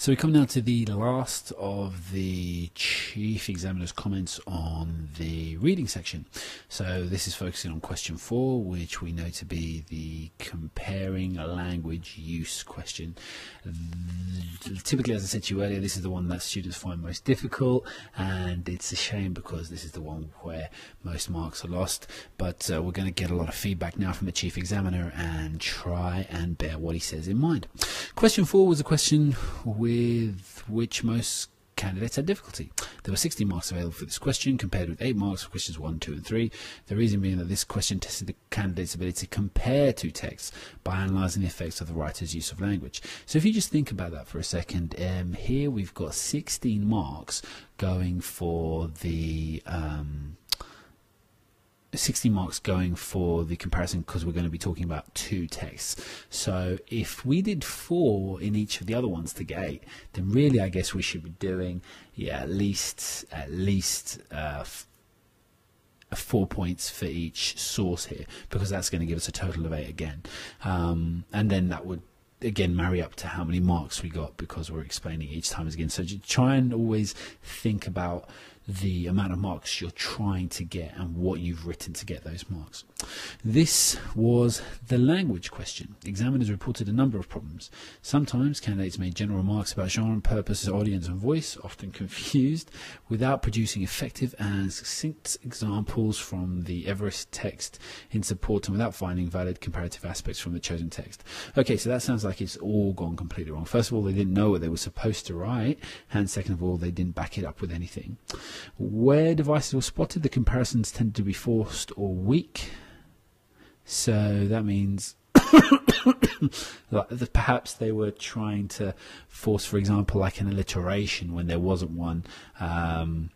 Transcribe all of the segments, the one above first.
So we come now to the last of the chief examiner's comments on the reading section. So this is focusing on question four, which we know to be the comparing language use question. Typically, as I said to you earlier, this is the one that students find most difficult, and it's a shame because this is the one where most marks are lost. But uh, we're going to get a lot of feedback now from the chief examiner and try and bear what he says in mind. Question four was a question with which most candidates had difficulty. There were 60 marks available for this question compared with 8 marks for questions 1, 2 and 3. The reason being that this question tested the candidate's ability to compare two texts by analysing the effects of the writer's use of language. So if you just think about that for a second, um, here we've got 16 marks going for the... Um, 60 marks going for the comparison because we're going to be talking about two texts. So if we did four in each of the other ones to get eight, then really I guess we should be doing yeah at least at least uh, four points for each source here because that's going to give us a total of eight again, um, and then that would again marry up to how many marks we got because we're explaining each time again. So try and always think about the amount of marks you're trying to get and what you've written to get those marks. This was the language question. Examiners reported a number of problems. Sometimes candidates made general remarks about genre, purpose, audience, and voice, often confused, without producing effective and succinct examples from the Everest text in support and without finding valid comparative aspects from the chosen text. Okay, so that sounds like it's all gone completely wrong. First of all, they didn't know what they were supposed to write, and second of all, they didn't back it up with anything. Where devices were spotted, the comparisons tended to be forced or weak. So that means perhaps they were trying to force, for example, like an alliteration when there wasn't one. Um,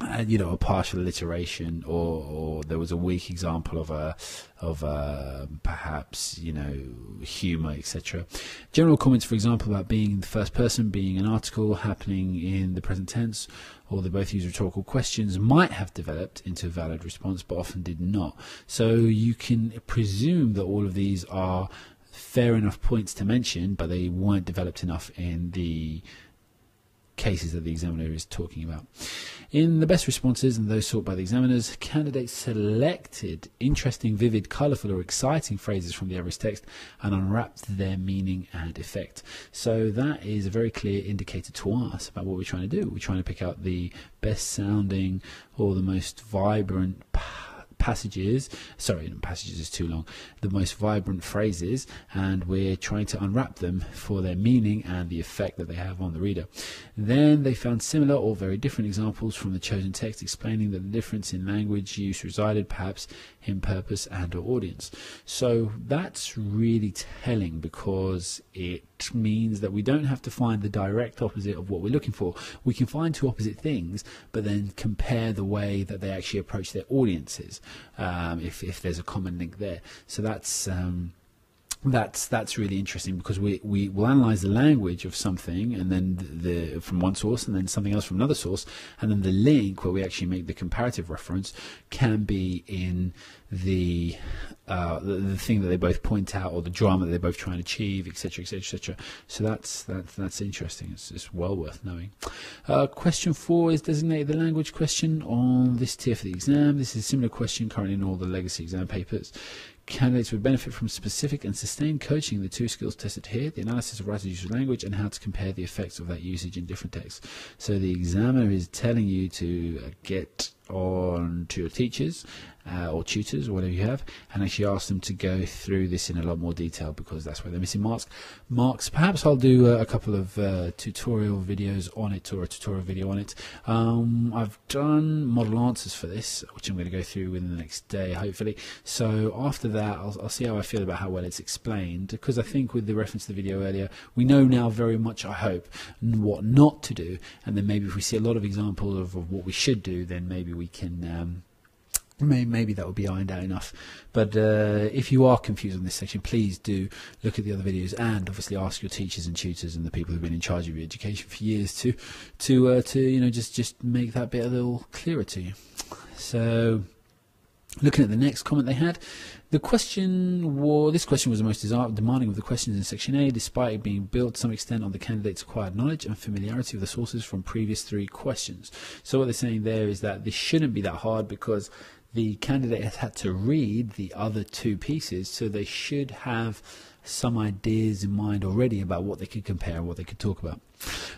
uh, you know, a partial alliteration, or, or there was a weak example of a of a, perhaps you know humour, etc. General comments, for example, about being in the first person, being an article happening in the present tense, or they both use rhetorical questions, might have developed into a valid response, but often did not. So you can presume that all of these are fair enough points to mention, but they weren't developed enough in the cases that the examiner is talking about. In the best responses and those sought by the examiners, candidates selected interesting, vivid, colourful, or exciting phrases from the Everest text and unwrapped their meaning and effect. So that is a very clear indicator to us about what we're trying to do. We're trying to pick out the best sounding or the most vibrant passages, sorry, passages is too long, the most vibrant phrases, and we're trying to unwrap them for their meaning and the effect that they have on the reader. Then they found similar or very different examples from the chosen text explaining that the difference in language use resided perhaps in purpose and or audience. So that's really telling because it means that we don't have to find the direct opposite of what we're looking for. We can find two opposite things, but then compare the way that they actually approach their audiences um, if, if there's a common link there. So that's. Um, that's that's really interesting because we, we will analyze the language of something and then the, the, from one source and then something else from another source. And then the link where we actually make the comparative reference can be in the uh, the, the, thing that they both point out or the drama that they're both trying to achieve etc etc etc so that's that's that's interesting. It's, it's well worth knowing. Uh, question four is designated the language question on this tier for the exam. This is a similar question currently in all the legacy exam papers Candidates would benefit from specific and sustained coaching in the two skills tested here, the analysis of writer's use of language and how to compare the effects of that usage in different texts. So the examiner is telling you to uh, get on to your teachers uh, or tutors or whatever you have and actually ask them to go through this in a lot more detail because that's where they're missing marks. Marks, perhaps I'll do uh, a couple of uh, tutorial videos on it or a tutorial video on it. Um, I've done model answers for this, which I'm going to go through within the next day, hopefully. So after that, I'll, I'll see how I feel about how well it's explained because I think with the reference to the video earlier, we know now very much, I hope, what not to do. And then maybe if we see a lot of examples of, of what we should do, then maybe we can um, maybe, that will be ironed out enough. But uh, if you are confused on this section, please do look at the other videos and obviously ask your teachers and tutors and the people who've been in charge of your education for years to to uh, to you know just just make that bit a little clearer to you. So Looking at the next comment they had, the question was this question was the most demanding of the questions in section A, despite it being built to some extent on the candidate's acquired knowledge and familiarity with the sources from previous three questions. So what they're saying there is that this shouldn't be that hard because the candidate has had to read the other two pieces, so they should have some ideas in mind already about what they could compare and what they could talk about.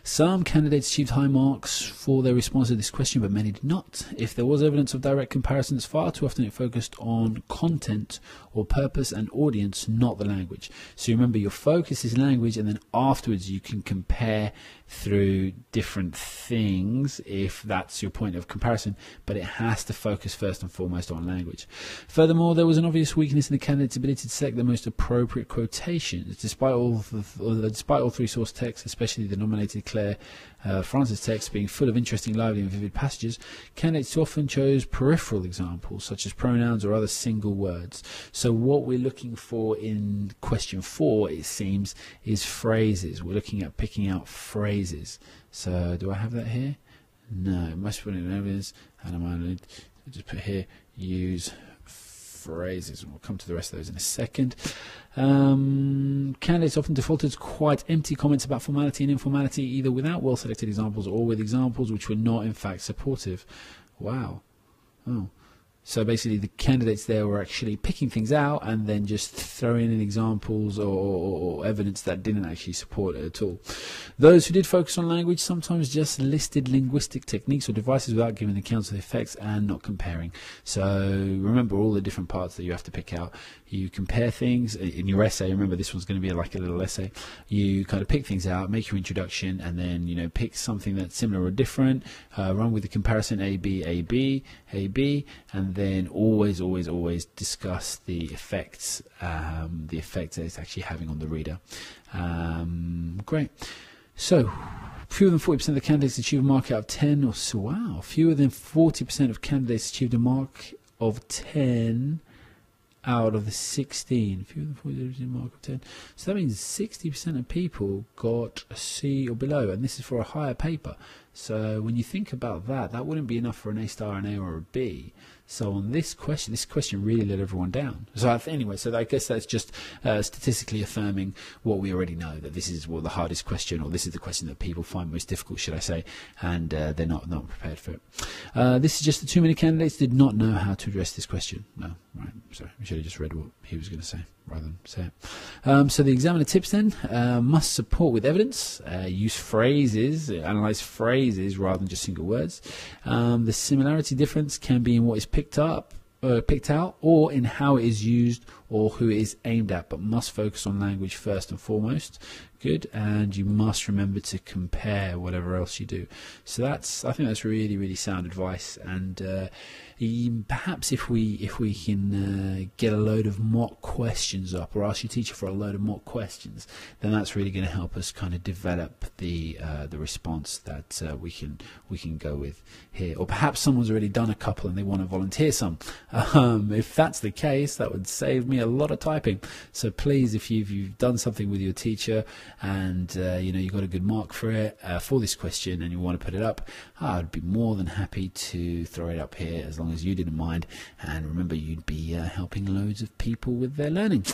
Some candidates achieved high marks for their response to this question, but many did not. If there was evidence of direct comparisons, far too often it focused on content or purpose and audience, not the language. So remember, your focus is language, and then afterwards you can compare through different things if that's your point of comparison, but it has to focus first and foremost on language. Furthermore, there was an obvious weakness in the candidate's ability to select the most appropriate Despite all, the, despite all three source texts, especially the nominated Claire uh, Francis text being full of interesting, lively, and vivid passages, candidates often chose peripheral examples such as pronouns or other single words. So, what we're looking for in question four, it seems, is phrases. We're looking at picking out phrases. So, do I have that here? No, it must put in evidence, and I'm going to just put here use phrases, and we'll come to the rest of those in a second. Um, candidates often defaulted to quite empty comments about formality and informality, either without well selected examples or with examples which were not, in fact, supportive. Wow. Oh. So basically, the candidates there were actually picking things out and then just throwing in examples or, or, evidence that didn't actually support it at all. Those who did focus on language sometimes just listed linguistic techniques or devices without giving accounts of the effects and not comparing. So remember all the different parts that you have to pick out. You compare things in your essay. Remember, this one's going to be like a little essay. You kind of pick things out, make your introduction, and then you know pick something that's similar or different. Uh, run with the comparison A B A B A B, and then always, always, always discuss the effects, um, the effects that it's actually having on the reader. Um, great. So, fewer than 40% of the candidates achieve a mark out of 10, or so, wow, fewer than 40% of candidates achieved a mark of 10 out of the 16. Fewer than 40% mark of 10. So that means 60% of people got a C or below, and this is for a higher paper. So when you think about that, that wouldn't be enough for an A star, an A, or a B. So on this question, this question really let everyone down. So anyway, so I guess that's just uh, statistically affirming what we already know that this is well the hardest question, or this is the question that people find most difficult, should I say, and uh, they're not not prepared for it. Uh, this is just that too many candidates did not know how to address this question. No, right. Sorry, we should have just read what he was going to say rather than say it. Um, so the examiner tips then uh, must support with evidence, uh, use phrases, analyze phrases rather than just single words. Um, the similarity difference can be in what is picked up, uh, picked out, or in how it is used or who it is aimed at, but must focus on language first and foremost. Good, and you must remember to compare whatever else you do. So that's, I think that's really, really sound advice, and uh, perhaps if we if we can uh, get a load of mock questions up, or ask your teacher for a load of mock questions, then that's really going to help us kind of develop the uh, the response that uh, we can we can go with here. Or perhaps someone's already done a couple and they want to volunteer some. Um, if that's the case, that would save me a lot of typing. So please, if you've, you've done something with your teacher and uh, you know you got a good mark for it uh, for this question and you want to put it up, I'd be more than happy to throw it up here as long as you didn't mind. And remember, you'd be uh, helping loads of people with their learning.